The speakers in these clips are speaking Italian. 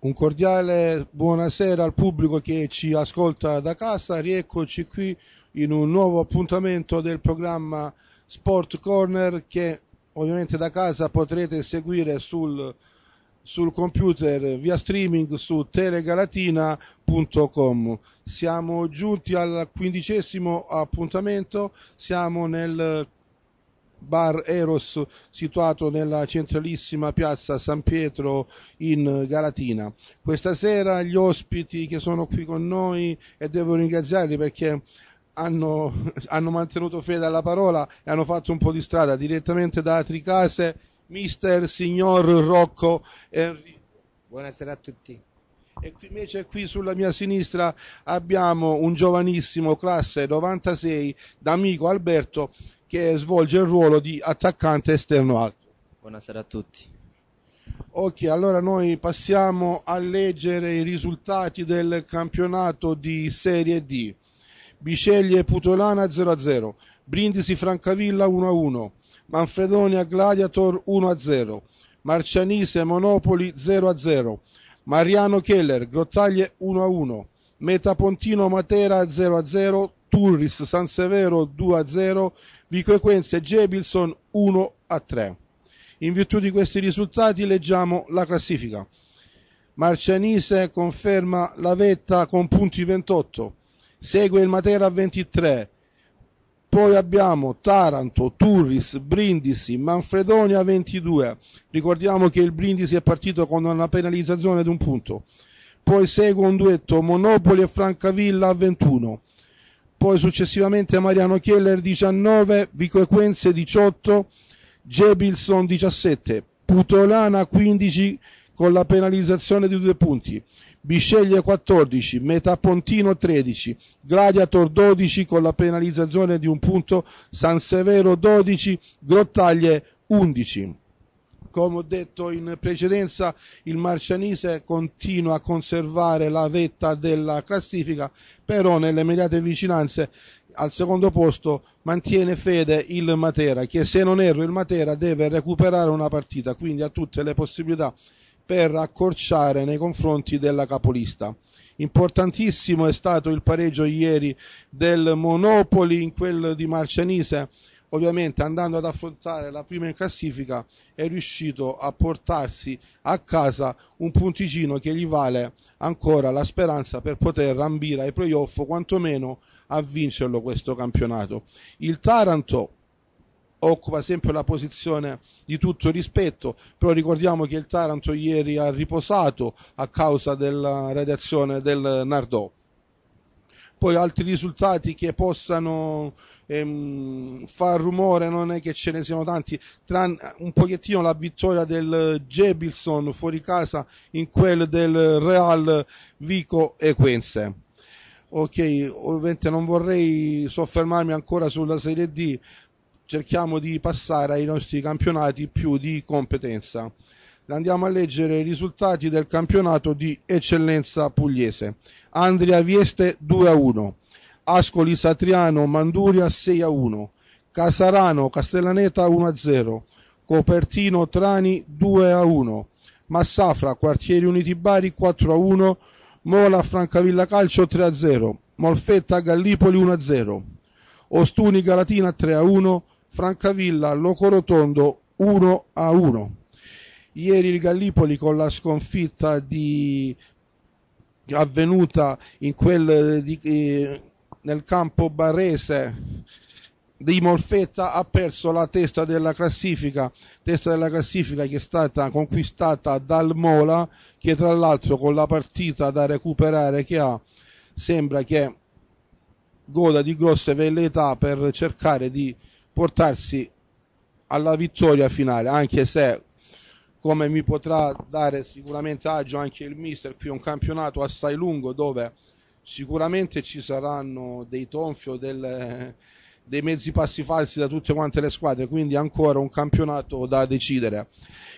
Un cordiale buonasera al pubblico che ci ascolta da casa, rieccoci qui in un nuovo appuntamento del programma Sport Corner che ovviamente da casa potrete seguire sul, sul computer via streaming su telegalatina.com. Siamo giunti al quindicesimo appuntamento, siamo nel bar Eros situato nella centralissima piazza San Pietro in Galatina. Questa sera gli ospiti che sono qui con noi e devo ringraziarli perché hanno, hanno mantenuto fede alla parola e hanno fatto un po' di strada direttamente da Tricase, mister signor Rocco Enrico. Buonasera a tutti. E qui, invece qui sulla mia sinistra abbiamo un giovanissimo classe 96 d'amico Alberto che svolge il ruolo di attaccante esterno alto. Buonasera a tutti. Ok, allora noi passiamo a leggere i risultati del campionato di Serie D. Biceglie Putolana 0-0, Brindisi Francavilla 1-1, Manfredonia Gladiator 1-0, Marcianise Monopoli 0-0, Mariano Keller Grottaglie 1-1, Metapontino Matera 0-0, Turris San Severo 2-0, Vico Equenze e Gebilson 1 a 3. In virtù di questi risultati leggiamo la classifica. Marcianise conferma la vetta con punti 28, segue il Matera a 23, poi abbiamo Taranto, Turris, Brindisi, Manfredonia 22. Ricordiamo che il Brindisi è partito con una penalizzazione di un punto. Poi segue un duetto Monopoli e Francavilla a 21 poi successivamente Mariano Keller 19, Vico Equenze 18, Gebilson 17, Putolana 15 con la penalizzazione di due punti, Bisceglie 14, Metapontino 13, Gladiator 12 con la penalizzazione di un punto, San Severo 12, Grottaglie 11 come ho detto in precedenza, il Marcianise continua a conservare la vetta della classifica, però nelle immediate vicinanze al secondo posto mantiene fede il Matera, che se non erro il Matera deve recuperare una partita, quindi ha tutte le possibilità per accorciare nei confronti della capolista. Importantissimo è stato il pareggio ieri del Monopoli in quel di Marcianise ovviamente andando ad affrontare la prima in classifica è riuscito a portarsi a casa un punticino che gli vale ancora la speranza per poter ambire ai playoff quantomeno a vincerlo questo campionato. Il Taranto occupa sempre la posizione di tutto rispetto, però ricordiamo che il Taranto ieri ha riposato a causa della redazione del Nardò. Poi altri risultati che possano ehm, far rumore non è che ce ne siano tanti, tranne un pochettino la vittoria del Jebilson fuori casa in quel del Real Vico Equense. Ok, ovviamente non vorrei soffermarmi ancora sulla Serie D, cerchiamo di passare ai nostri campionati più di competenza. Andiamo a leggere i risultati del campionato di eccellenza pugliese. Andria Vieste 2 a 1, Ascoli Satriano Manduria 6 a 1, Casarano Castellaneta 1 a 0, Copertino Trani 2 a 1, Massafra Quartieri Uniti Bari 4 a 1, Mola Francavilla Calcio 3 a 0, Molfetta Gallipoli 1 a 0, Ostuni Galatina 3 a 1, Francavilla Locorotondo 1 a 1. Ieri il Gallipoli con la sconfitta di avvenuta quel di, eh, nel campo barrese di Molfetta ha perso la testa della classifica, testa della classifica che è stata conquistata dal Mola, che tra l'altro con la partita da recuperare che ha sembra che goda di grosse velleità per cercare di portarsi alla vittoria finale, anche se come mi potrà dare sicuramente agio anche il mister, qui un campionato assai lungo dove sicuramente ci saranno dei tonfi o delle, dei mezzi passi falsi da tutte quante le squadre, quindi ancora un campionato da decidere.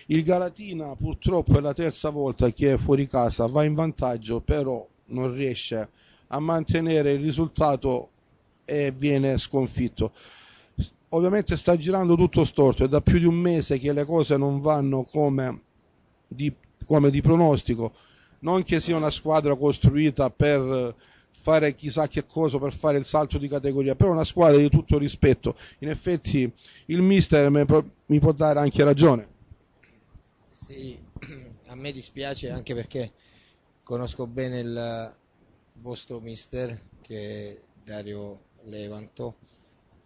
Il Galatina purtroppo è la terza volta che è fuori casa, va in vantaggio, però non riesce a mantenere il risultato e viene sconfitto. Ovviamente sta girando tutto storto, è da più di un mese che le cose non vanno come di, come di pronostico non che sia una squadra costruita per fare chissà che cosa, per fare il salto di categoria, però una squadra di tutto rispetto. In effetti il mister mi può dare anche ragione. Sì, a me dispiace anche perché conosco bene il vostro mister che è Dario Levanto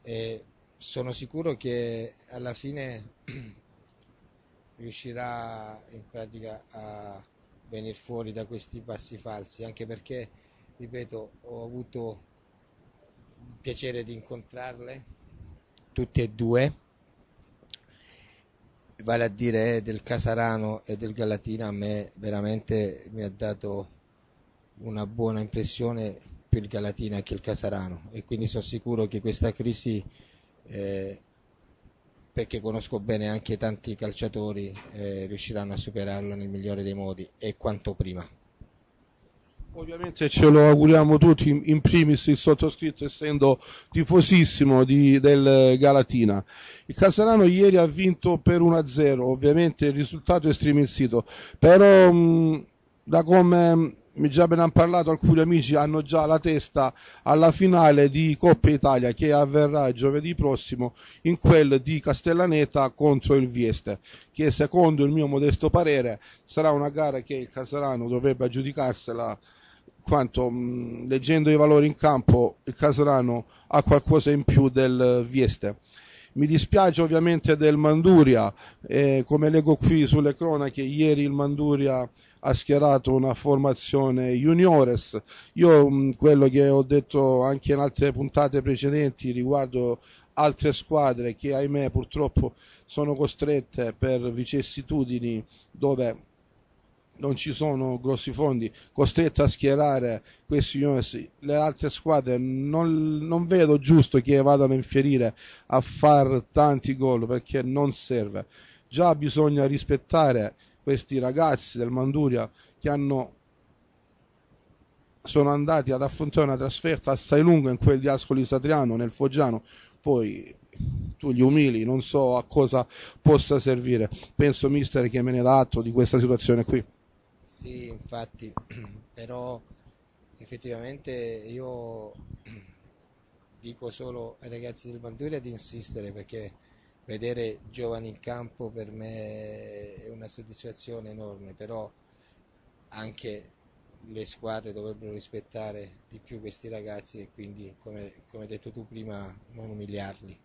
e sono sicuro che alla fine riuscirà in pratica a venire fuori da questi passi falsi, anche perché, ripeto, ho avuto il piacere di incontrarle tutte e due, vale a dire del Casarano e del Galatina, a me veramente mi ha dato una buona impressione più il Galatina che il Casarano. E quindi sono sicuro che questa crisi eh, perché conosco bene anche tanti calciatori, eh, riusciranno a superarlo nel migliore dei modi e quanto prima. Ovviamente ce lo auguriamo tutti, in primis il sottoscritto essendo tifosissimo di, del Galatina. Il Casalano ieri ha vinto per 1-0, ovviamente il risultato è striminzito, però mh, da come già ben hanno parlato alcuni amici hanno già la testa alla finale di Coppa Italia che avverrà giovedì prossimo in quel di Castellaneta contro il Vieste che secondo il mio modesto parere sarà una gara che il Casalano dovrebbe aggiudicarsela quanto mh, leggendo i valori in campo il Casalano ha qualcosa in più del Vieste. Mi dispiace ovviamente del Manduria, eh, come leggo qui sulle cronache, ieri il Manduria ha schierato una formazione juniores. Io mh, quello che ho detto anche in altre puntate precedenti riguardo altre squadre che ahimè purtroppo sono costrette per vicissitudini dove non ci sono grossi fondi, costrette a schierare questi juniors, le altre squadre non, non vedo giusto che vadano a infierire a far tanti gol perché non serve. Già bisogna rispettare questi ragazzi del Manduria che hanno, sono andati ad affrontare una trasferta assai lunga in quel di Ascoli Satriano nel Foggiano, poi tu gli umili, non so a cosa possa servire. Penso mister che me ne dà atto di questa situazione qui. Sì, infatti, però effettivamente io dico solo ai ragazzi del Manduria di insistere perché vedere giovani in campo per me è una soddisfazione enorme, però anche le squadre dovrebbero rispettare di più questi ragazzi e quindi, come, come detto tu prima, non umiliarli.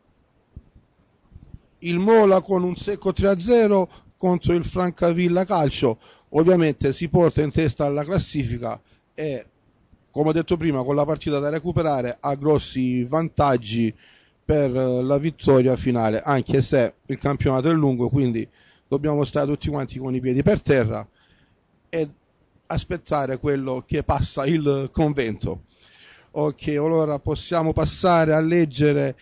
Il Mola con un secco 3-0 contro il Francavilla Calcio, ovviamente si porta in testa alla classifica e, come ho detto prima, con la partita da recuperare ha grossi vantaggi per la vittoria finale, anche se il campionato è lungo, quindi dobbiamo stare tutti quanti con i piedi per terra e aspettare quello che passa il convento. Ok, allora possiamo passare a leggere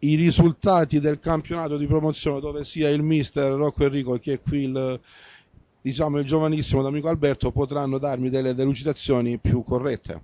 i risultati del campionato di promozione dove sia il mister Rocco Enrico che qui il, diciamo, il giovanissimo d'amico Alberto potranno darmi delle delucidazioni più corrette.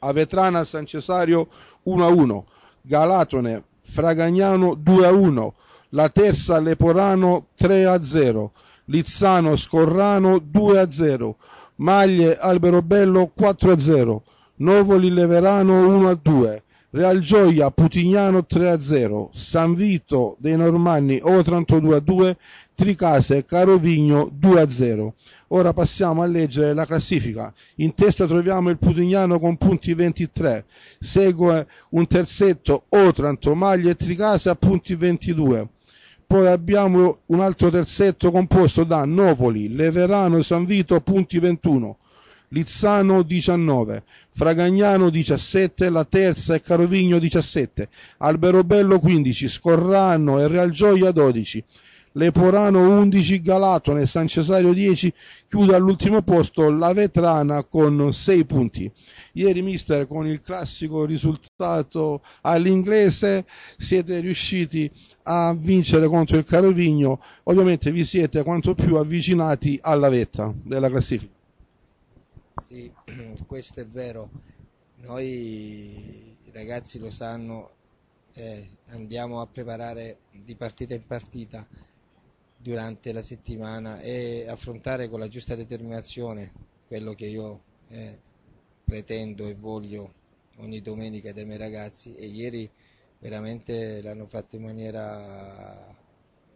Avetrana San Cesario 1-1, Galatone, Fragagnano 2 a 1, La Terza Leporano 3 a 0, Lizzano Scorrano 2 a 0, Maglie Alberobello 4 a 0, Novoli Leverano 1 a 2, Real Gioia Putignano 3 a 0, San Vito dei Normanni Otranto 2 a 2, Tricase Carovigno 2 a 0. Ora passiamo a leggere la classifica. In testa troviamo il Putignano con punti 23, segue un terzetto Otranto, Maglia e Tricase a punti 22. Poi abbiamo un altro terzetto composto da Novoli, Leverano e San Vito punti 21. Lizzano 19, Fragagnano 17, La Terza e Carovigno 17, Alberobello 15, Scorrano e Real Gioia 12. Leporano 11, Galatone, San Cesario 10, chiude all'ultimo posto la Vetrana con 6 punti. Ieri mister con il classico risultato all'inglese siete riusciti a vincere contro il Carovigno, ovviamente vi siete quanto più avvicinati alla vetta della classifica. Sì, questo è vero. Noi ragazzi lo sanno, eh, andiamo a preparare di partita in partita durante la settimana e affrontare con la giusta determinazione quello che io eh, pretendo e voglio ogni domenica dai miei ragazzi. E ieri veramente l'hanno fatto in maniera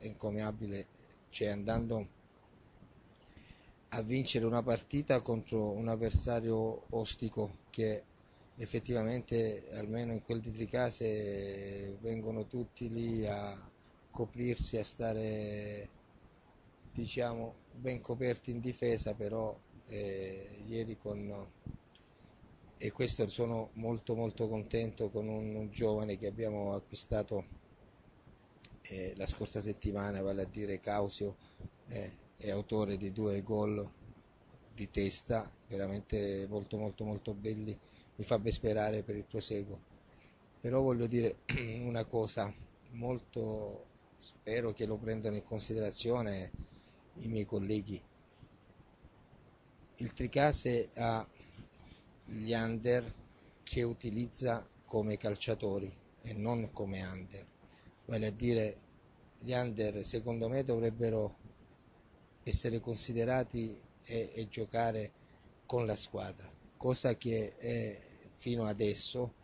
encomiabile, cioè andando a vincere una partita contro un avversario ostico che effettivamente almeno in quel di Tricase vengono tutti lì a coprirsi, a stare diciamo ben coperti in difesa, però eh, ieri con e questo sono molto molto contento con un, un giovane che abbiamo acquistato eh, la scorsa settimana, vale a dire Causio, eh, è autore di due gol di testa veramente molto molto molto belli, mi fa ben sperare per il proseguo. Però voglio dire una cosa, molto spero che lo prendano in considerazione i miei colleghi. Il Tricase ha gli under che utilizza come calciatori e non come under. Vale a dire, gli under secondo me dovrebbero essere considerati e, e giocare con la squadra, cosa che eh, fino adesso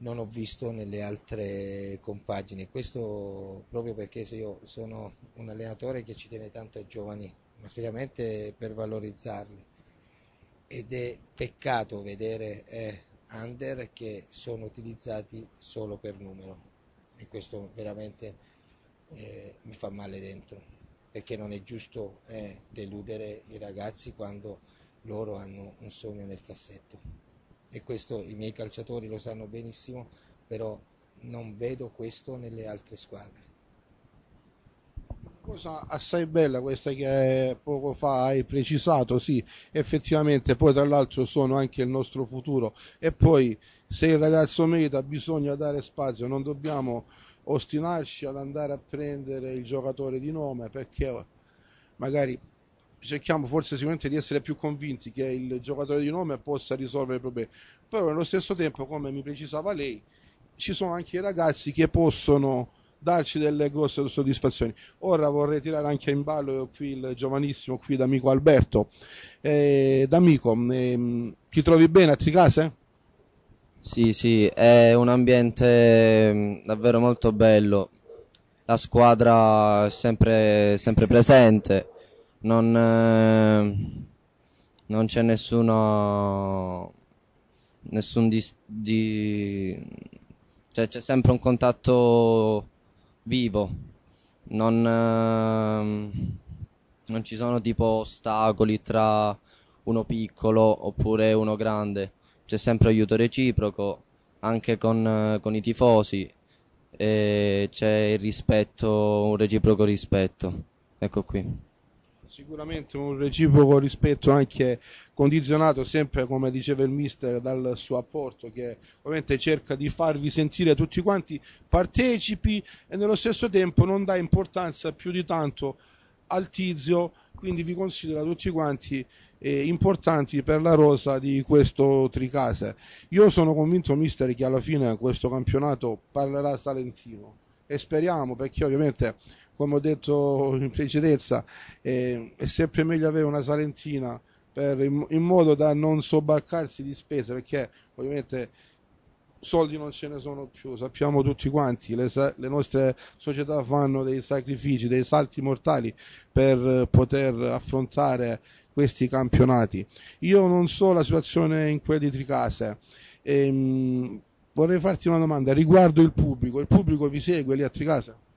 non ho visto nelle altre compagini. Questo proprio perché io sono un allenatore che ci tiene tanto ai giovani, ma specialmente per valorizzarli. Ed è peccato vedere eh, under che sono utilizzati solo per numero. E questo veramente eh, mi fa male dentro. Perché non è giusto eh, deludere i ragazzi quando loro hanno un sogno nel cassetto e questo i miei calciatori lo sanno benissimo però non vedo questo nelle altre squadre. Cosa assai bella questa che poco fa hai precisato, sì, effettivamente poi tra l'altro sono anche il nostro futuro. E poi se il ragazzo merita bisogna dare spazio, non dobbiamo ostinarci ad andare a prendere il giocatore di nome perché magari cerchiamo forse sicuramente di essere più convinti che il giocatore di nome possa risolvere i problemi, però nello stesso tempo come mi precisava lei ci sono anche i ragazzi che possono darci delle grosse soddisfazioni. Ora vorrei tirare anche in ballo qui il giovanissimo qui d'amico Alberto. Eh, d'amico, eh, ti trovi bene a Tricase? Sì, sì, è un ambiente mm, davvero molto bello. La squadra è sempre, sempre presente, non, eh, non c'è nessuno, nessun di, di cioè c'è sempre un contatto vivo, non, ehm, non ci sono tipo ostacoli tra uno piccolo oppure uno grande, c'è sempre aiuto reciproco anche con, con i tifosi e c'è il rispetto, un reciproco rispetto. Ecco qui. Sicuramente un reciproco rispetto anche condizionato sempre, come diceva il mister, dal suo apporto che ovviamente cerca di farvi sentire tutti quanti partecipi e nello stesso tempo non dà importanza più di tanto al tizio, quindi vi considera tutti quanti eh, importanti per la rosa di questo Tricase. Io sono convinto, mister, che alla fine questo campionato parlerà salentino e speriamo perché ovviamente come ho detto in precedenza, eh, è sempre meglio avere una salentina per, in, in, modo da non sobbarcarsi di spese, perché ovviamente soldi non ce ne sono più, sappiamo tutti quanti, le, le nostre società fanno dei sacrifici, dei salti mortali per poter affrontare questi campionati. Io non so la situazione in quelli di Tricase. Ehm, vorrei farti una domanda riguardo il pubblico. Il pubblico vi segue lì a Tricase?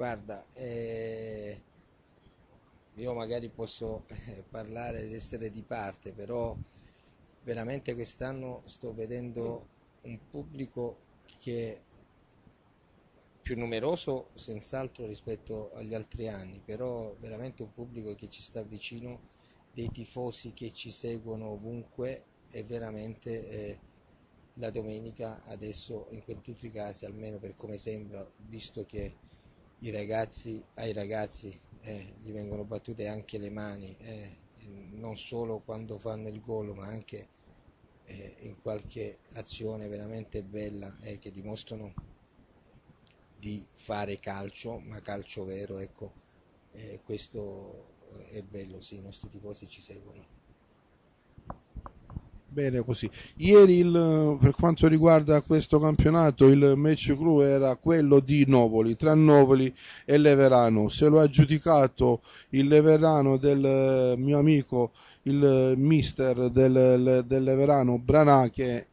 Guarda, eh, io magari posso eh, parlare ed essere di parte, però veramente quest'anno sto vedendo un pubblico che è più numeroso senz'altro rispetto agli altri anni, però veramente un pubblico che ci sta vicino, dei tifosi che ci seguono ovunque e veramente eh, la domenica adesso in tutti i casi, almeno per come sembra, visto che ragazzi, ai ragazzi eh, gli vengono battute anche le mani, eh, non solo quando fanno il gol, ma anche eh, in qualche azione veramente bella eh, che dimostrano di fare calcio, ma calcio vero, ecco, eh, questo è bello, sì, i nostri tifosi ci seguono. Bene così. Ieri il, per quanto riguarda questo campionato il match clou era quello di Novoli, tra Novoli e Leverano. Se lo ha giudicato il Leverano del mio amico, il mister del, del Leverano Branà che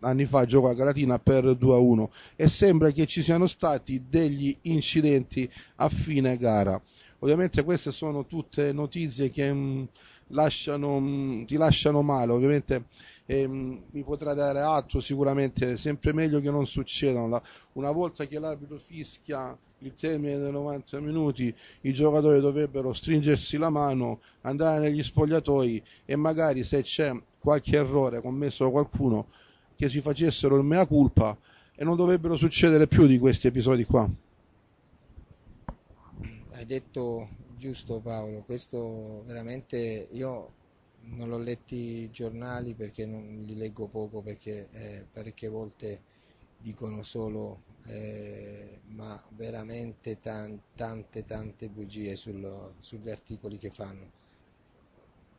anni fa gioca a Galatina per 2-1 e sembra che ci siano stati degli incidenti a fine gara. Ovviamente queste sono tutte notizie che... Mh, lasciano, mm, ti lasciano male, ovviamente ehm, mi potrà dare atto sicuramente, sempre meglio che non succedano. una volta che l'arbitro fischia il termine dei 90 minuti, i giocatori dovrebbero stringersi la mano, andare negli spogliatoi e magari se c'è qualche errore commesso da qualcuno che si facessero il mea culpa e non dovrebbero succedere più di questi episodi qua. Hai detto giusto Paolo, questo veramente io non l'ho letti i giornali perché non li leggo poco perché eh, parecchie volte dicono solo eh, ma veramente tan, tante tante bugie sul, sugli articoli che fanno.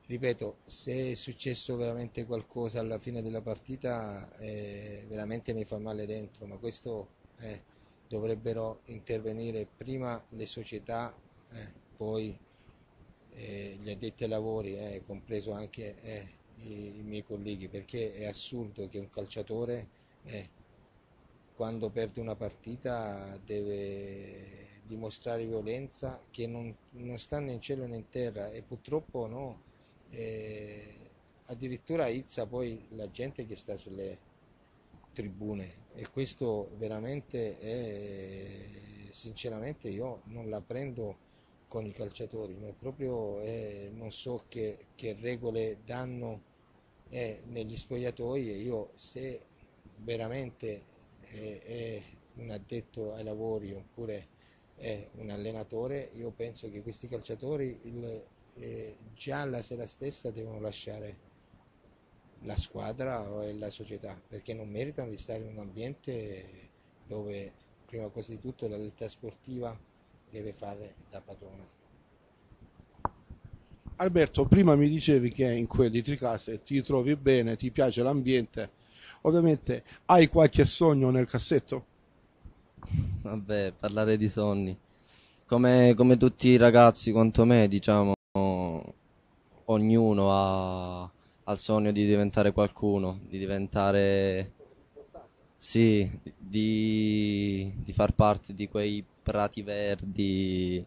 Ripeto, se è successo veramente qualcosa alla fine della partita eh, veramente mi fa male dentro, ma questo eh, dovrebbero intervenire prima le società eh, poi eh, gli addetti ai lavori, eh, compreso anche eh, i, i, miei colleghi, perché è assurdo che un calciatore eh, quando perde una partita deve dimostrare violenza che non, non sta né in cielo né in terra e purtroppo no, eh, addirittura izza poi la gente che sta sulle tribune e questo veramente è sinceramente io non la prendo con i calciatori, ma proprio eh, non so che, che regole danno eh, negli spogliatoi e io se veramente è, un addetto ai lavori oppure è un allenatore, io penso che questi calciatori il, eh, già la sera stessa devono lasciare la squadra o la società perché non meritano di stare in un ambiente dove prima cosa di tutto la realtà sportiva deve fare da padrona. Alberto, prima mi dicevi che in quelli Tricase ti trovi bene, ti piace l'ambiente, ovviamente hai qualche sogno nel cassetto? Vabbè, parlare di sogni. Come, come tutti i ragazzi quanto me, diciamo, ognuno ha, ha il sogno di diventare qualcuno, di diventare... Sì, di, di far parte di quei prati verdi,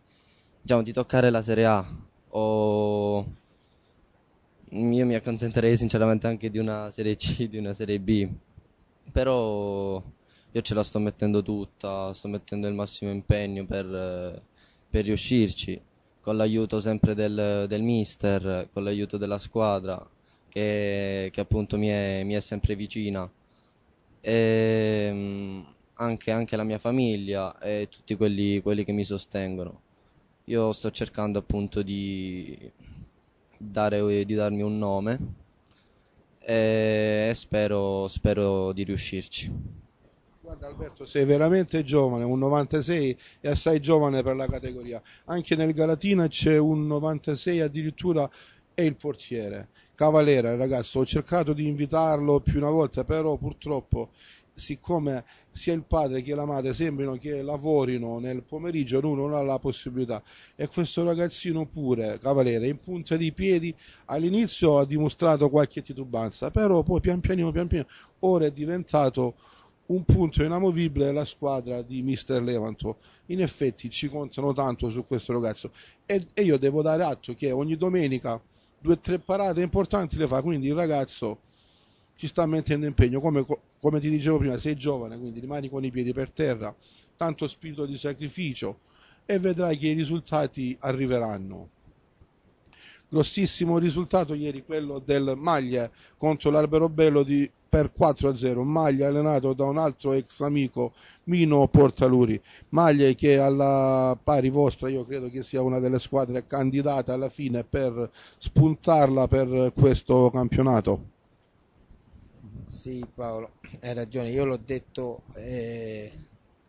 diciamo di toccare la Serie A. O io mi accontenterei sinceramente anche di una Serie C, di una Serie B, però io ce la sto mettendo tutta, sto mettendo il massimo impegno per, per riuscirci, con l'aiuto sempre del, del mister, con l'aiuto della squadra che, che appunto mi è, mi è sempre vicina. E, anche, anche la mia famiglia e tutti quelli, quelli che mi sostengono. Io sto cercando appunto di, dare, di darmi un nome e spero, spero di riuscirci. Guarda Alberto, sei veramente giovane, un 96 è assai giovane per la categoria. Anche nel Galatina c'è un 96 addirittura è il portiere. Cavalera, ragazzo, ho cercato di invitarlo più una volta, però purtroppo siccome sia il padre che la madre sembrano che lavorino nel pomeriggio, lui non ha la possibilità. E questo ragazzino pure, Cavaliere, in punta di piedi, all'inizio ha dimostrato qualche titubanza, però poi pian pianino, pian piano, ora è diventato un punto inamovibile della squadra di Mister Levanto. In effetti ci contano tanto su questo ragazzo e, e io devo dare atto che ogni domenica due o tre parate importanti le fa, quindi il ragazzo ci sta mettendo impegno, come, come ti dicevo prima, sei giovane, quindi rimani con i piedi per terra, tanto spirito di sacrificio e vedrai che i risultati arriveranno. Grossissimo risultato ieri quello del Maglia contro l'Albero Bello di, per 4-0, Maglia allenato da un altro ex amico Mino Portaluri, Maglia che alla pari vostra io credo che sia una delle squadre candidate alla fine per spuntarla per questo campionato. Sì Paolo, hai ragione, io l'ho detto eh,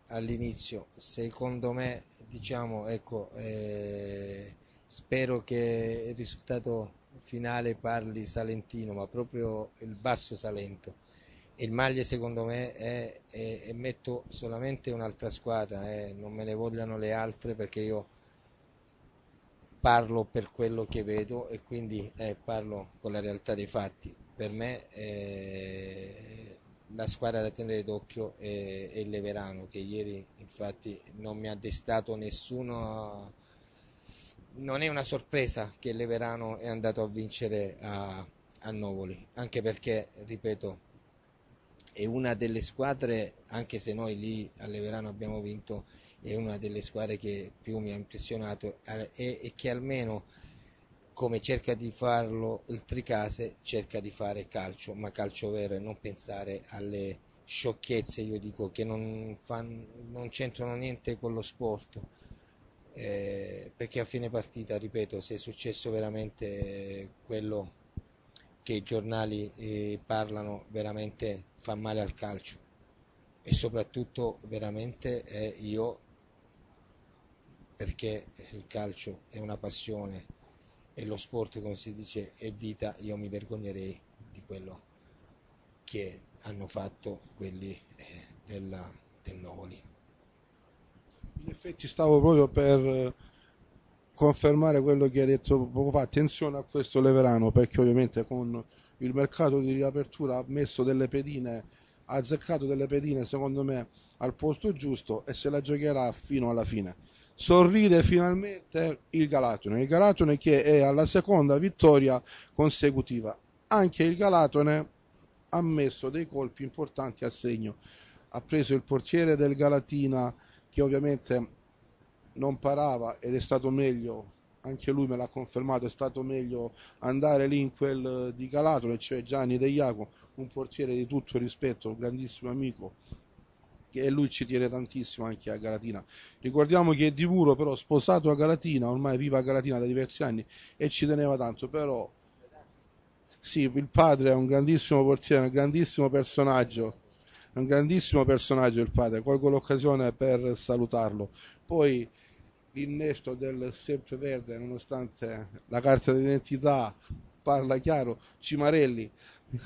all'inizio, secondo me, diciamo, ecco, eh, spero che il risultato finale parli salentino, ma proprio il basso Salento. Il Maglie secondo me è, è, è metto solamente un'altra squadra, eh, non me ne vogliano le altre perché io parlo per quello che vedo e quindi eh, parlo con la realtà dei fatti. Per me eh, la squadra da tenere d'occhio è, è il Leverano che ieri infatti non mi ha destato nessuno non è una sorpresa che Leverano è andato a vincere a, a Novoli, anche perché, ripeto, è una delle squadre, anche se noi lì a Leverano abbiamo vinto, è una delle squadre che più mi ha impressionato e, e che almeno come cerca di farlo il Tricase cerca di fare calcio, ma calcio vero e non pensare alle sciocchezze, io dico, che non, fan, non c'entrano niente con lo sport eh, perché a fine partita, ripeto, se è successo veramente quello che i giornali eh, parlano, veramente fa male al calcio e soprattutto veramente eh, io, perché il calcio è una passione e lo sport, come si dice, è vita, io mi vergognerei di quello che hanno fatto quelli eh, della, del Novoli. In effetti stavo proprio per eh, confermare quello che hai detto poco fa, attenzione a questo Leverano perché ovviamente con il mercato di riapertura ha messo delle pedine, ha azzeccato delle pedine secondo me al posto giusto e se la giocherà fino alla fine. Sorride finalmente il Galatone, il Galatone che è alla seconda vittoria consecutiva. Anche il Galatone ha messo dei colpi importanti a segno. Ha preso il portiere del Galatina che ovviamente non parava ed è stato meglio, anche lui me l'ha confermato, è stato meglio andare lì in quel di Galatole, cioè Gianni De Iaco, un portiere di tutto rispetto, un grandissimo amico e lui ci tiene tantissimo anche a Galatina. Ricordiamo che è di Muro però sposato a Galatina, ormai vive a Galatina da diversi anni e ci teneva tanto, però sì, il padre è un grandissimo portiere, un grandissimo personaggio è un grandissimo personaggio il padre, colgo l'occasione per salutarlo. Poi l'innesto del sempreverde, nonostante la carta d'identità parla chiaro, Cimarelli,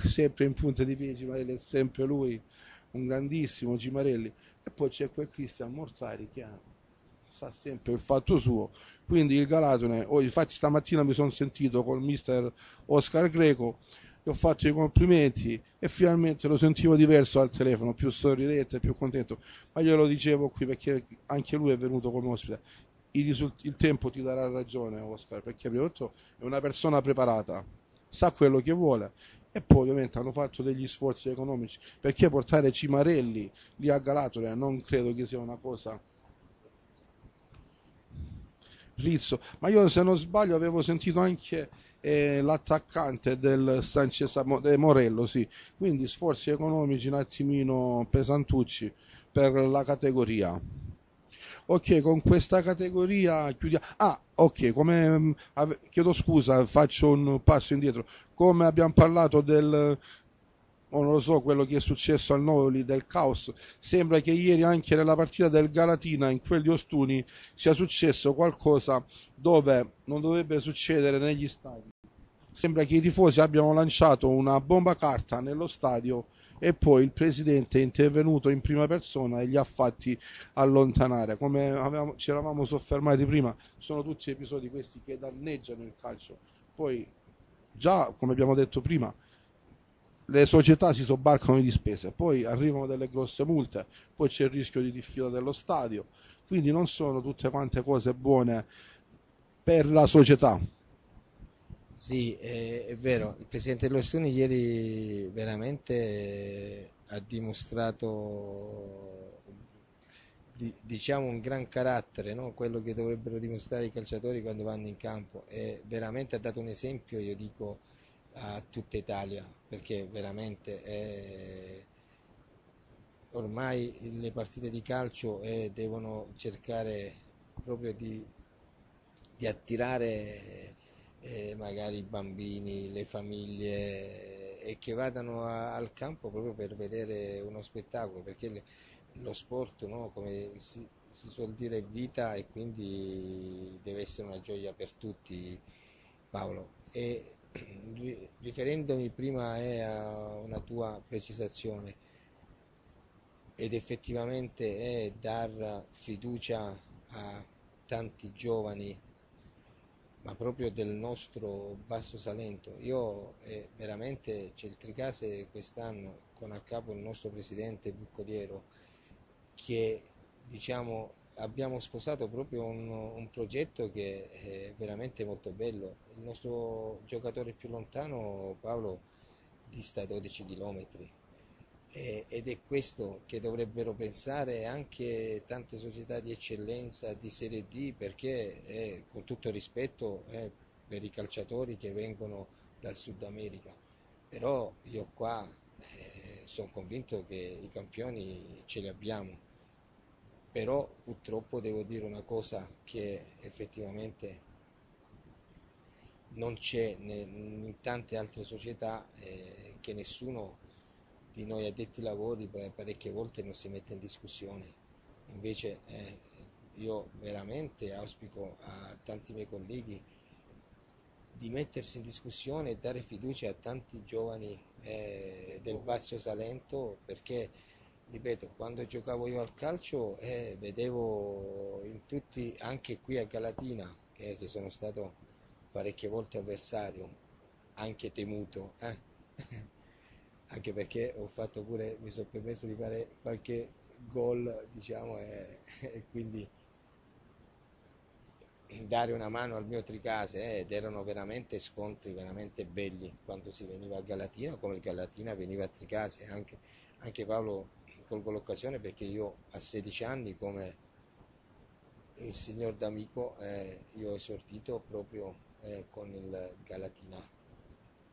sempre in punta di piedi, Cimarelli è sempre lui, un grandissimo Cimarelli. E poi c'è quel Cristian Mortari che sa sempre il fatto suo. Quindi il Galatone, oh, infatti stamattina mi sono sentito col mister Oscar Greco, gli ho fatto i complimenti e finalmente lo sentivo diverso al telefono, più sorridente, più contento, ma glielo dicevo qui perché anche lui è venuto come ospite. Il, risult- il tempo ti darà ragione Oscar, perché prima di tutto è una persona preparata, sa quello che vuole e poi ovviamente hanno fatto degli sforzi economici perché portare Cimarelli lì a Galatore non credo che sia una cosa Rizzo ma io se non sbaglio avevo sentito anche e l'attaccante del Sanchez Morello, sì. quindi sforzi economici un attimino pesantucci per la categoria. Ok, con questa categoria chiudiamo. Ah, ok, come mm, chiedo scusa, faccio un passo indietro. Come abbiamo parlato del o non lo so quello che è successo al Novoli del caos sembra che ieri anche nella partita del Galatina in quegli Ostuni sia successo qualcosa dove non dovrebbe succedere negli stadi Sembra che i tifosi abbiano lanciato una bomba carta nello stadio e poi il presidente è intervenuto in prima persona e li ha fatti allontanare. Come avevamo, ci eravamo soffermati prima, sono tutti episodi questi che danneggiano il calcio. Poi, già come abbiamo detto prima, le società si sobbarcano di spese, poi arrivano delle grosse multe, poi c'è il rischio di diffida dello stadio, quindi non sono tutte quante cose buone per la società. Sì, è, è vero, il Presidente Lostoni ieri veramente ha dimostrato di, diciamo un gran carattere, no? quello che dovrebbero dimostrare i calciatori quando vanno in campo e veramente ha dato un esempio, io dico, a tutta Italia, perché veramente è... ormai le partite di calcio eh, devono cercare proprio di, di attirare eh, magari i bambini, le famiglie e che vadano a, al campo proprio per vedere uno spettacolo perché le, lo sport, no? come si, si suol dire, è vita e quindi deve essere una gioia per tutti, Paolo. E riferendomi prima eh, a una tua precisazione, ed effettivamente è dar fiducia a tanti giovani, ma proprio del nostro Basso Salento. Io eh, veramente c'è il Tricase quest'anno con a capo il nostro presidente Buccoliero che diciamo abbiamo sposato proprio un, un, progetto che è veramente molto bello. Il nostro giocatore più lontano, Paolo, dista 12 chilometri. Ed è questo che dovrebbero pensare anche tante società di eccellenza di Serie D perché eh, con tutto rispetto eh, per i calciatori che vengono dal Sud America. Però io qua eh, sono convinto che i campioni ce li abbiamo però purtroppo devo dire una cosa che effettivamente non c'è in tante altre società eh, che nessuno di noi addetti ai lavori parecchie volte non si mette in discussione. Invece eh, io veramente auspico a tanti miei colleghi di mettersi in discussione e dare fiducia a tanti giovani eh, del Basso Salento perché, ripeto, quando giocavo io al calcio eh, vedevo in tutti, anche qui a Galatina, che sono stato parecchie volte avversario, anche temuto, eh. anche perché ho fatto pure, mi sono permesso di fare qualche gol, diciamo, e, e quindi dare una mano al mio Tricase eh, ed erano veramente scontri veramente belli quando si veniva a Galatina come il Galatina veniva a Tricase anche, anche Paolo colgo l'occasione perché io a 16 anni come il signor D'Amico eh, io ho esordito proprio eh, con il Galatina.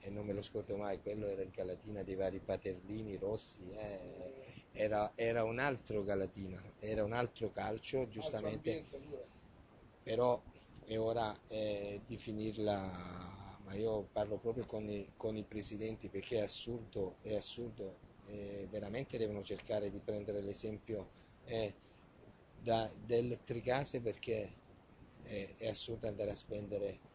E non me lo scordo mai, quello era il Galatina dei vari Paterlini, Rossi, eh, era, era, un altro Galatina, era un altro calcio, giustamente, però è ora eh, di finirla, ma io parlo proprio con i, con i presidenti perché è assurdo, è assurdo, eh, veramente devono cercare di prendere l'esempio eh, da, del Tricase perché è, è assurdo andare a spendere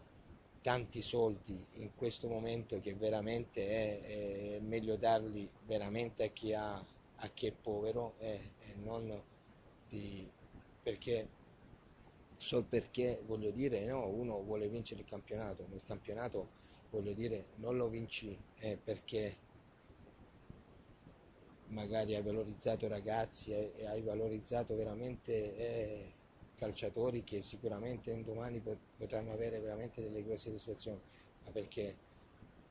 tanti soldi in questo momento che veramente è, è meglio darli veramente a chi, ha, a chi è povero eh, e non di, perché solo perché voglio dire no, uno vuole vincere il campionato, ma il campionato voglio dire non lo vinci eh, perché magari hai valorizzato ragazzi e, hai valorizzato veramente eh, calciatori che sicuramente un domani potranno avere veramente delle grosse situazioni, ma perché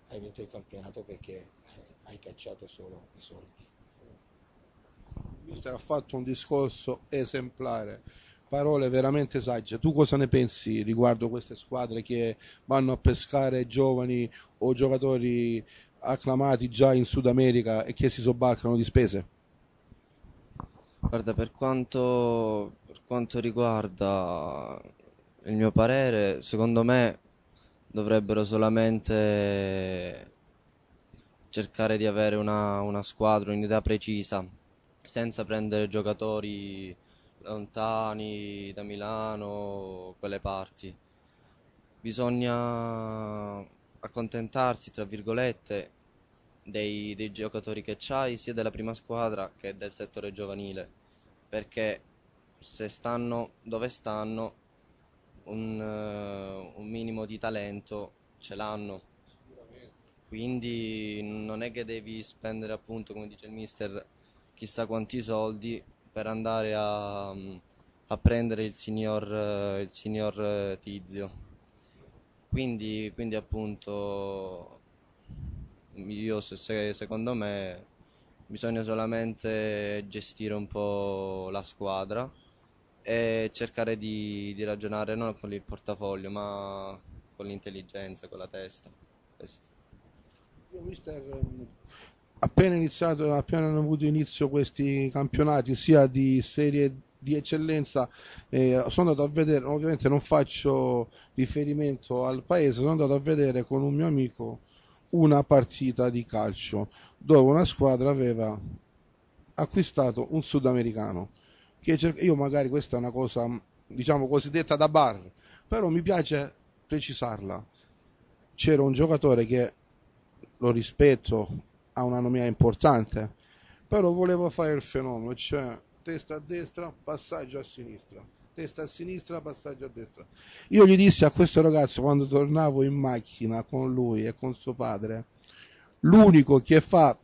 hai vinto il campionato perché eh, hai cacciato solo i soldi. Mister ha fatto un discorso esemplare, parole veramente sagge. Tu cosa ne pensi riguardo queste squadre che vanno a pescare giovani o giocatori acclamati già in Sud America e che si sobbarcano di spese? Guarda, per quanto, per quanto riguarda il mio parere, secondo me dovrebbero solamente cercare di avere una, una squadra, un'idea precisa, senza prendere giocatori lontani da Milano, quelle parti. Bisogna accontentarsi, tra virgolette, dei, dei giocatori che c'hai, sia della prima squadra che del settore giovanile. Perché se stanno dove stanno un, uh, un minimo di talento ce l'hanno. Quindi non è che devi spendere appunto come dice il mister chissà quanti soldi per andare a, a prendere il signor, il signor Tizio quindi, quindi appunto io se, secondo me bisogna solamente gestire un po' la squadra e cercare di, di ragionare non con il portafoglio ma con l'intelligenza, con la testa. Questo. Io, mister, appena iniziato, appena hanno avuto inizio questi campionati, sia di serie di eccellenza, eh, sono andato a vedere, ovviamente non faccio riferimento al paese, sono andato a vedere con un mio amico una partita di calcio dove una squadra aveva acquistato un sudamericano. Che cer- io magari questa è una cosa, diciamo, cosiddetta da bar, però mi piace precisarla. C'era un giocatore che, lo rispetto, ha una nomea importante, però voleva fare il fenomeno, cioè testa a destra, passaggio a sinistra, testa a sinistra, passaggio a destra. Io gli dissi a questo ragazzo quando tornavo in macchina con lui e con suo padre, l'unico che fa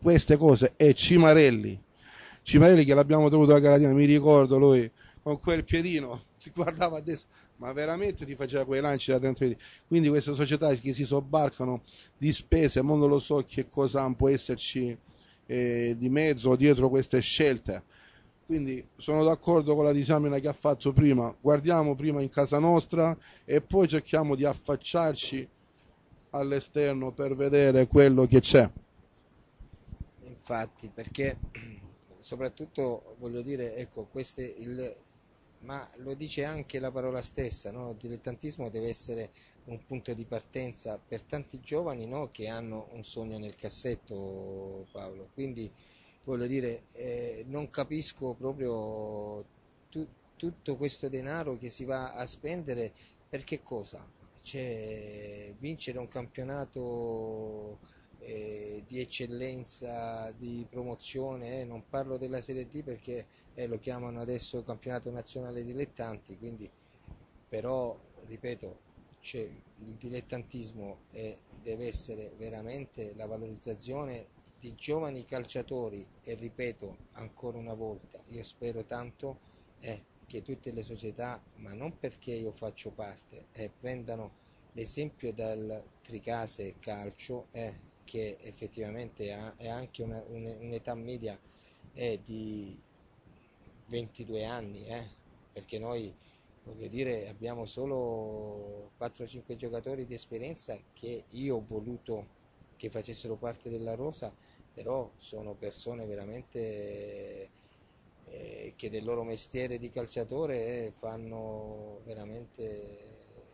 queste cose è Cimarelli. Cimarelli che l'abbiamo trovato a Galatina, mi ricordo lui con quel piedino, ti guardava a destra, ma veramente ti faceva quei lanci da 30 metri. Quindi queste società che si sobbarcano di spese, ma non lo so che cosa può esserci eh, di mezzo dietro queste scelte. Quindi sono d'accordo con la disamina che ha fatto prima, guardiamo prima in casa nostra e poi cerchiamo di affacciarci all'esterno per vedere quello che c'è. Infatti, perché soprattutto voglio dire, ecco, queste il, ma lo dice anche la parola stessa, no? il dilettantismo deve essere un punto di partenza per tanti giovani no? che hanno un sogno nel cassetto, Paolo. Quindi voglio dire, eh, non capisco proprio tu, tutto questo denaro che si va a spendere per che cosa? Cioè, vincere un campionato eh, di eccellenza, di promozione, eh, non parlo della Serie D perché eh, lo chiamano adesso campionato nazionale dilettanti, quindi però, ripeto, c'è il dilettantismo e deve essere veramente la valorizzazione di giovani calciatori e ripeto ancora una volta, io spero tanto eh, che tutte le società, ma non perché io faccio parte, eh, prendano l'esempio dal Tricase Calcio, eh, che effettivamente ha, è anche una, un, un'età media eh, di 22 anni, eh, perché noi voglio dire abbiamo solo 4-5 giocatori di esperienza che io ho voluto che facessero parte della rosa, però sono persone veramente eh, che del loro mestiere di calciatore fanno veramente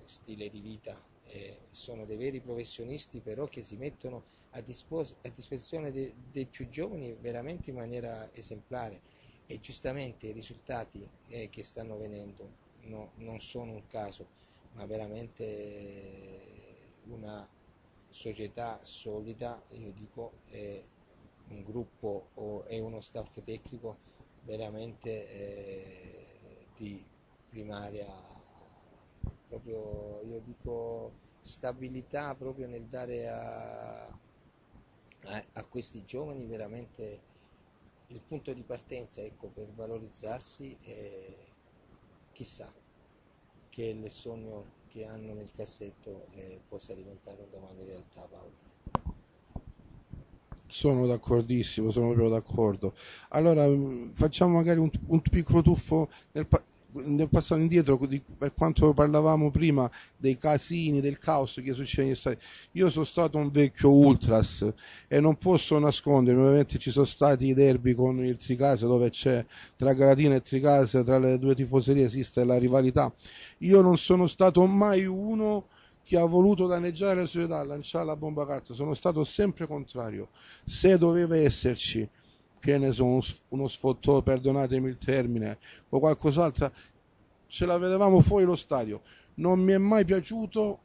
stile di vita. Eh, sono dei veri professionisti però che si mettono a, dispos- a disposizione de- dei più giovani veramente in maniera esemplare. E giustamente i risultati eh, che stanno venendo no, non sono un caso ma veramente una società solida io dico è un gruppo o è uno staff tecnico veramente eh, di primaria proprio io dico stabilità proprio nel dare a, a, a questi giovani veramente il punto di partenza ecco, per valorizzarsi e chissà che il sogno che hanno nel cassetto eh, possa diventare un domani realtà Paolo. Sono d'accordissimo, sono proprio d'accordo. Allora mm, facciamo magari un, un piccolo tuffo nel, passando indietro per quanto parlavamo prima dei casini, del caos che succede negli stati. Io sono stato un vecchio ultras e non posso nascondermi, ovviamente ci sono stati i derby con il Tricase dove c'è tra Galatina e Tricase, tra le due tifoserie esiste la rivalità. Io non sono stato mai uno che ha voluto danneggiare la società, lanciare la bomba carta, sono stato sempre contrario. Se doveva esserci che ne so, uno sfottò, perdonatemi il termine, o qualcos'altro, ce la vedevamo fuori lo stadio. Non mi è mai piaciuto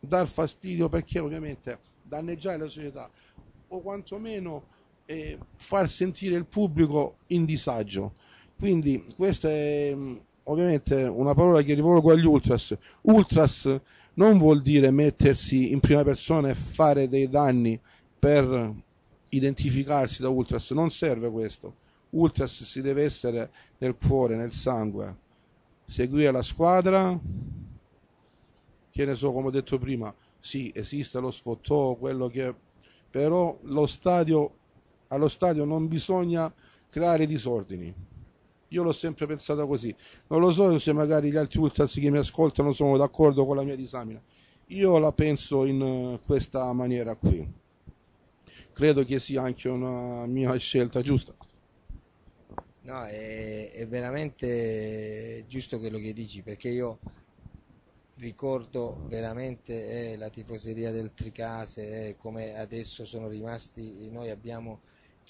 dar fastidio perché ovviamente danneggiare la società o quantomeno eh, far sentire il pubblico in disagio. Quindi questa è ovviamente una parola che rivolgo agli ultras. Ultras non vuol dire mettersi in prima persona e fare dei danni per identificarsi da Ultras, non serve questo. Ultras si deve essere nel cuore, nel sangue, seguire la squadra, che ne so, come ho detto prima, sì, esiste lo sfottò, quello che... però lo stadio, allo stadio non bisogna creare disordini. Io l'ho sempre pensata così. Non lo so se magari gli altri ultras che mi ascoltano sono d'accordo con la mia disamina. Io la penso in questa maniera qui credo che sia anche una mia scelta giusta. No, è, è veramente giusto quello che dici, perché io ricordo veramente eh, la tifoseria del Tricase, eh, come adesso sono rimasti, noi abbiamo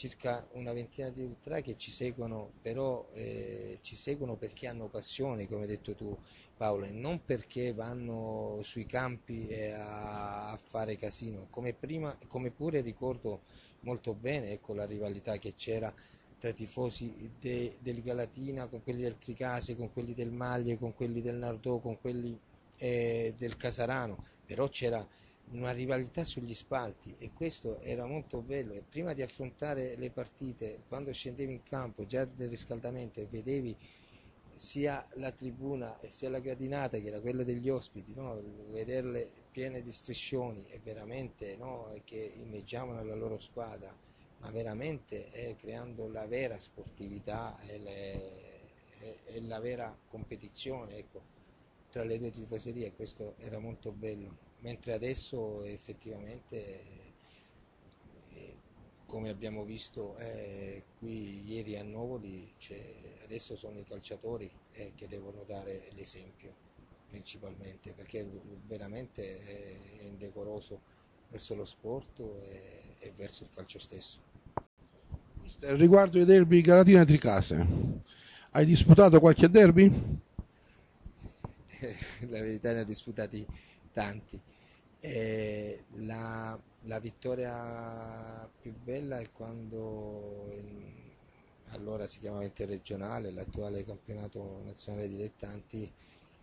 circa una ventina di ultra che ci seguono, però eh, ci seguono perché hanno passione, come hai detto tu Paolo, e non perché vanno sui campi a, a, fare casino, come, prima, come pure ricordo molto bene ecco, la rivalità che c'era tra i tifosi de, del Galatina con quelli del Tricase, con quelli del Maglie, con quelli del Nardò, con quelli eh, del Casarano, però c'era una rivalità sugli spalti e questo era molto bello e prima di affrontare le partite quando scendevi in campo già del riscaldamento e vedevi sia la tribuna e sia la gradinata che era quella degli ospiti no? vederle piene di striscioni e veramente no? che inneggiavano la loro squadra ma veramente eh, creando la vera sportività e, le, e, e la vera competizione ecco, tra le due tifoserie questo era molto bello mentre adesso effettivamente eh, come abbiamo visto eh, qui ieri a Novoli adesso sono i calciatori eh, che devono dare l'esempio principalmente perché veramente è indecoroso verso lo sport e, e verso il calcio stesso. Riguardo i derby Galatina Tricase, hai disputato qualche derby? La verità ne ha disputati tanti. E la, la, vittoria più bella è quando in, allora si chiamava interregionale, l'attuale campionato nazionale dilettanti,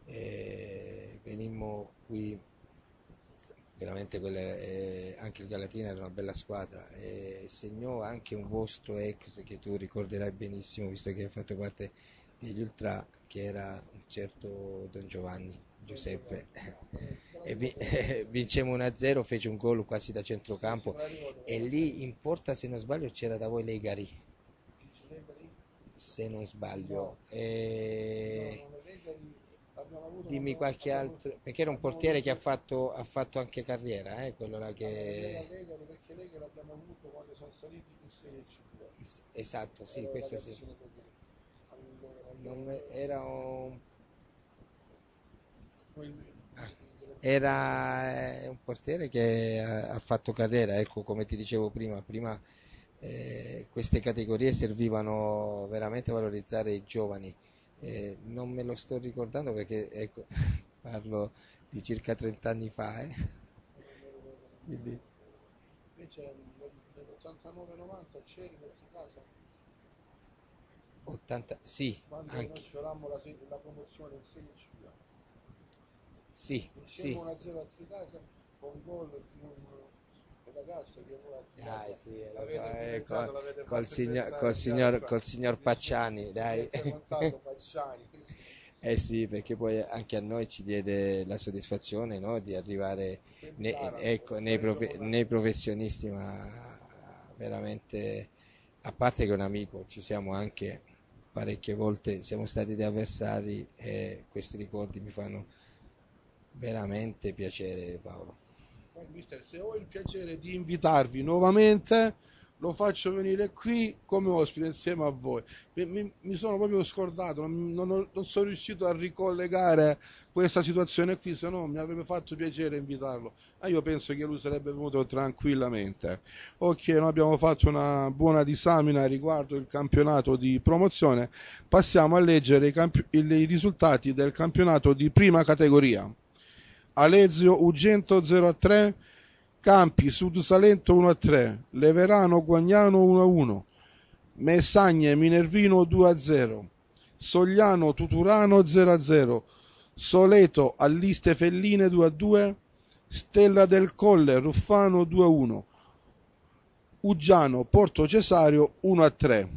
eh, venimmo qui, veramente quella, eh, anche il Galatina era una bella squadra, e segnò anche un vostro ex che tu ricorderai benissimo visto che hai fatto parte degli Ultra, che era un certo Don Giovanni Giuseppe e vincemmo 1-0, fece un gol quasi da centrocampo. E lì in porta se non sbaglio c'era da voi Legari. Se non sbaglio. E... dimmi qualche altro perché era un portiere che ha fatto, ha fatto anche carriera eh, quello là che esatto sì questo sì. Era un era eh, un portiere che ha fatto carriera, ecco come ti dicevo prima, prima eh, queste categorie servivano veramente a valorizzare i giovani, eh, non me lo sto ricordando perché ecco, parlo di circa 30 anni fa. Eh. Quindi... Invece nell'89-90 c'eri mezzo casa? 80, sì, quando anche. noi sfiorammo la, la promozione in 16 sì, sì. una 0 a Tritasa con gol di un ragazzo che ora Tritasa. Dai, sì, l'avete eh, pensato, col, l'avete col, signor, col, signor, col signor Pacciani, dai. Pacciani. eh sì, perché poi anche a noi ci diede la soddisfazione no, di arrivare ne, eh, ecco, ecco, nei, profe- nei professionisti, ma veramente, a parte che un amico, ci siamo anche parecchie volte, siamo stati dei avversari e questi ricordi mi fanno veramente piacere Paolo. Mister, se ho il piacere di invitarvi nuovamente, lo faccio venire qui come ospite insieme a voi. Mi, mi, sono proprio scordato, non, non, non, sono riuscito a ricollegare questa situazione qui, se no mi avrebbe fatto piacere invitarlo. Ma io penso che lui sarebbe venuto tranquillamente. Ok, noi abbiamo fatto una buona disamina riguardo il campionato di promozione. Passiamo a leggere i, campi- i risultati del campionato di prima categoria. Alezio Ugento 0 a 3, Campi Sud Salento 1 a 3, Leverano Guagnano 1 a 1, Messagne Minervino 2 a 0, Sogliano Tuturano 0 a 0, Soleto Alliste Felline 2 a 2, Stella del Colle Ruffano 2 a 1, Uggiano Porto Cesario 1 a 3.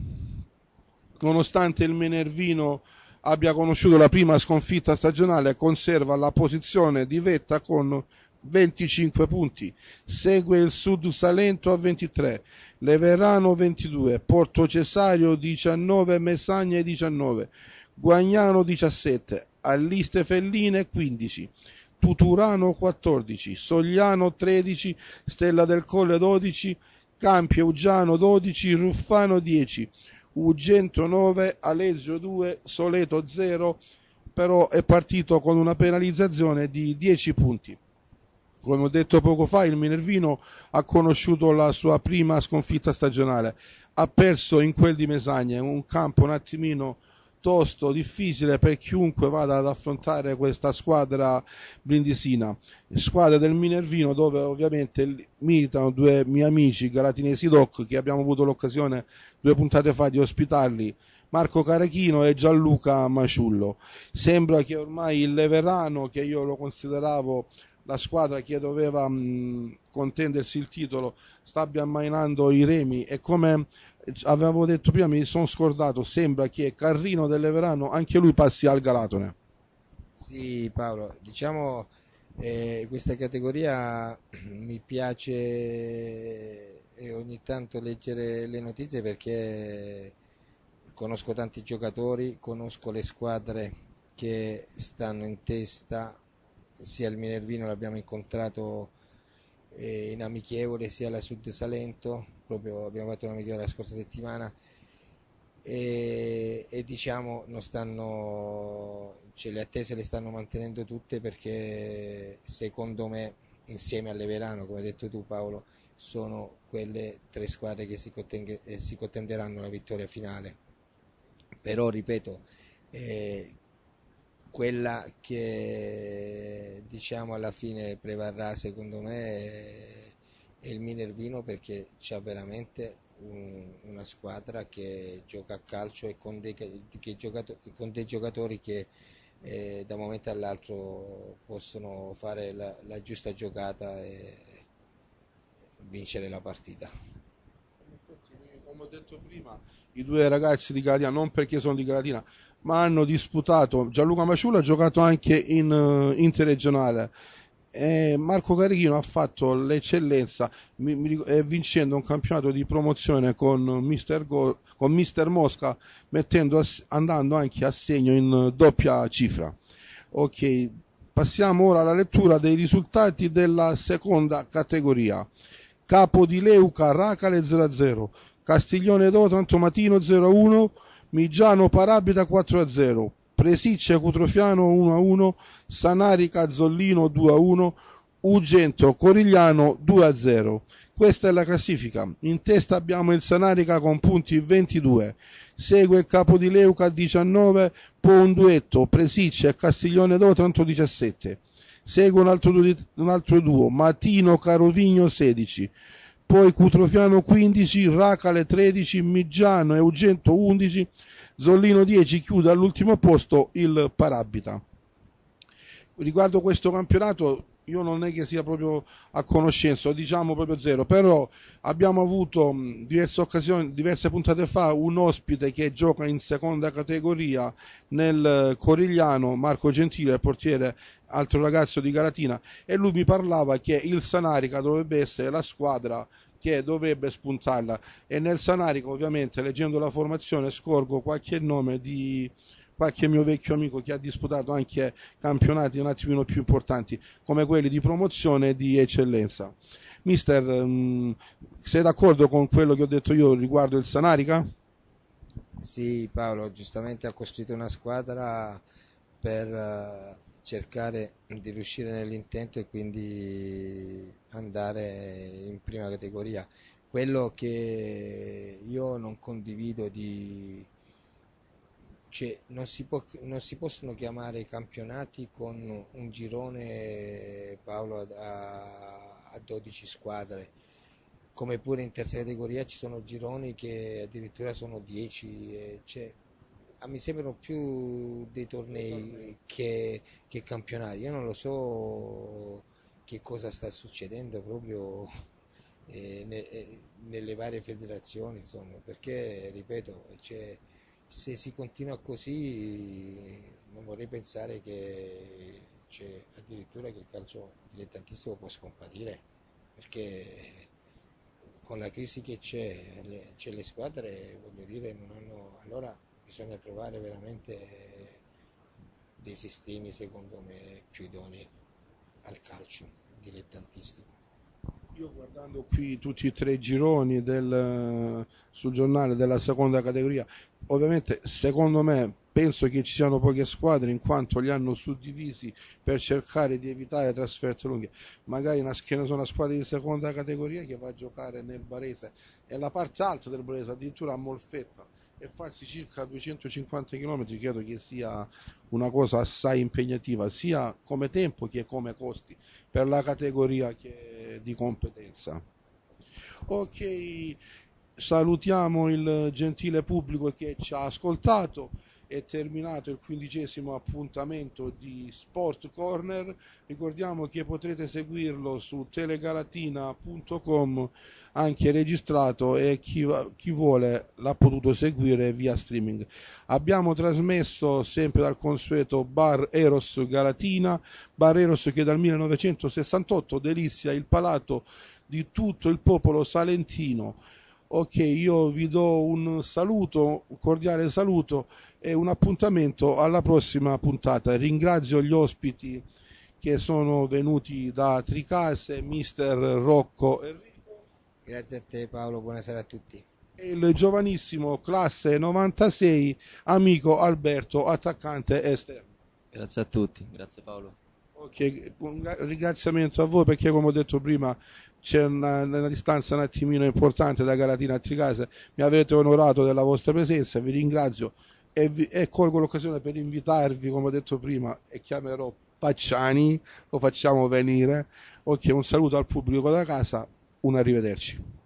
Nonostante il Minervino abbia conosciuto la prima sconfitta stagionale conserva la posizione di vetta con 25 punti, segue il Sud Salento a 23, Leverano 22, Porto Cesario 19, Messagna 19, Guagnano 17, Alliste Felline 15, Tuturano 14, Sogliano 13, Stella del Colle 12, Campi Uggiano 12, Ruffano 10, Ugento 9, Alesio 2, Soleto 0, però è partito con una penalizzazione di 10 punti. Come ho detto poco fa, il Minervino ha conosciuto la sua prima sconfitta stagionale. ha perso in quel di Mesagna, un campo un attimino tosto, difficile per chiunque vada ad affrontare questa squadra brindisina, squadra del Minervino dove ovviamente militano due miei amici garatinesi doc che abbiamo avuto l'occasione due puntate fa di ospitarli, Marco Carachino e Gianluca Maciullo. Sembra che ormai il Leverano, che io lo consideravo la squadra che doveva mh, contendersi il titolo, stabbia ammainando i remi e come avevo detto prima, mi sono scordato, sembra che Carrino dell'Everano anche lui passi al Galatone. Sì Paolo, diciamo eh, questa categoria mi piace e ogni tanto leggere le notizie perché conosco tanti giocatori, conosco le squadre che stanno in testa, sia il Minervino l'abbiamo incontrato eh, in amichevole, sia la Sud Salento, proprio abbiamo fatto una migliore la scorsa settimana e, e diciamo stanno, cioè, le attese le stanno mantenendo tutte perché secondo me insieme alle Verano, come hai detto tu Paolo, sono quelle tre squadre che si, eh, si contenderanno la vittoria finale. Però ripeto, eh, quella che diciamo alla fine prevarrà secondo me è è il Minervino perché c'è veramente un, una squadra che gioca a calcio e con dei, giocatori, con dei giocatori che eh, da un momento all'altro possono fare la, la, giusta giocata e vincere la partita. Come ho detto prima, i due ragazzi di Galatina, non perché sono di Galatina, ma hanno disputato, Gianluca Maciulla ha giocato anche in uh, interregionale eh, Marco Carichino ha fatto l'eccellenza eh, vincendo un campionato di promozione con Mister, Go, con Mister Mosca mettendo, andando anche a segno in doppia cifra. Ok passiamo ora alla lettura dei risultati della seconda categoria. Capo di Leuca Racale 0-0 Castiglione d'Otranto Matino 0-1 Migiano Parabita 4-0 Presiccia Cutrofiano 1-1, Sanari Cazzolino 2-1, Ugento Corigliano 2-0. Questa è la classifica. In testa abbiamo il Sanarica con punti 22. Segue il Capo di Leuca 19, Ponduetto, Presiccia e Castiglione d'Otranto 17. Segue un altro, un altro duo, Matino Carovigno 16 poi Cutrofiano 15, Racale 13, Miggiano e Ugento 11, Zollino 10 chiude all'ultimo posto il Parabita. Riguardo questo campionato io non è che sia proprio a conoscenza, diciamo proprio zero, però abbiamo avuto diverse occasioni, diverse puntate fa, un ospite che gioca in seconda categoria nel Corigliano, Marco Gentile, portiere, altro ragazzo di Garatina, e lui mi parlava che il Sanarica dovrebbe essere la squadra che dovrebbe spuntarla e nel Sanarico ovviamente leggendo la formazione scorgo qualche nome di qualche mio vecchio amico che ha disputato anche campionati un attimino più importanti come quelli di promozione e di eccellenza. Mister, um, sei d'accordo con quello che ho detto io riguardo il Sanarica? Sì, Paolo, giustamente ha costruito una squadra per uh, cercare di riuscire nell'intento e quindi andare in prima categoria. Quello che io non condivido di... Cioè, non, si può, non si possono chiamare campionati con un girone Paolo a, a 12 squadre come pure in terza categoria ci sono gironi che addirittura sono 10 cioè, mi sembrano più dei tornei che, che campionati. Io non lo so che cosa sta succedendo proprio eh, ne, eh, nelle varie federazioni, insomma, perché, ripeto, cioè, se si continua così non vorrei pensare che c'è addirittura che il calcio dilettantistico può scomparire, perché con la crisi che c'è, le, c'è le squadre, voglio dire, non hanno... Allora bisogna trovare veramente dei sistemi, secondo me, più idonei al calcio dilettantistico. Io guardando qui tutti e tre i gironi del, sul giornale della seconda categoria, ovviamente secondo me penso che ci siano poche squadre in quanto li hanno suddivisi per cercare di evitare trasferte lunghe. Magari una, che una squadra di seconda categoria che va a giocare nel Barese e la parte alta del Barese addirittura a Molfetta e farsi circa 250 km credo che sia una cosa assai impegnativa sia come tempo che come costi per la categoria di competenza. Ok, salutiamo il gentile pubblico che ci ha ascoltato è terminato il quindicesimo appuntamento di Sport Corner. Ricordiamo che potrete seguirlo su telegalatina.com anche registrato e chi, chi, vuole l'ha potuto seguire via streaming. Abbiamo trasmesso sempre dal consueto Bar Eros Galatina, Bar Eros che dal 1968 delizia il palato di tutto il popolo salentino. Ok, io vi do un saluto, un cordiale saluto e un appuntamento alla prossima puntata. Ringrazio gli ospiti che sono venuti da Tricase, mister Rocco Enrico. Grazie a te Paolo, buonasera a tutti. E il giovanissimo classe 96, amico Alberto, attaccante esterno. Grazie a tutti, grazie Paolo. Ok, un ringraziamento a voi perché come ho detto prima c'è una, una, distanza un attimino importante da Galatina a Tricase, mi avete onorato della vostra presenza, vi ringrazio e, vi, e colgo l'occasione per invitarvi, come ho detto prima, e chiamerò Pacciani, lo facciamo venire. Ok, un saluto al pubblico da casa, un arrivederci.